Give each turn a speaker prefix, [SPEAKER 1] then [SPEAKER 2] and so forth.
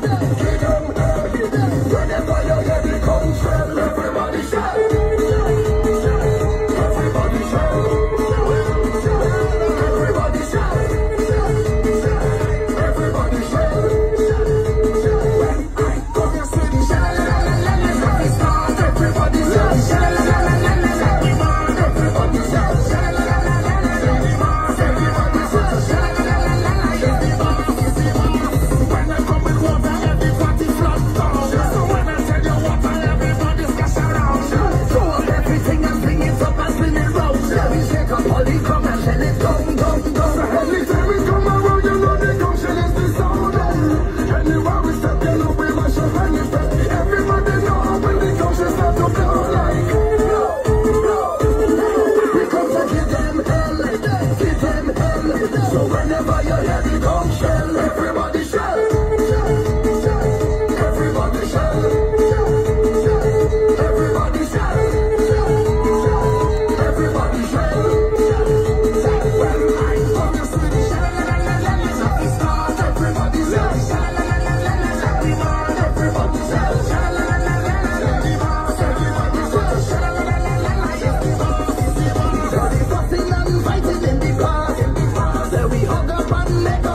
[SPEAKER 1] Brother. Let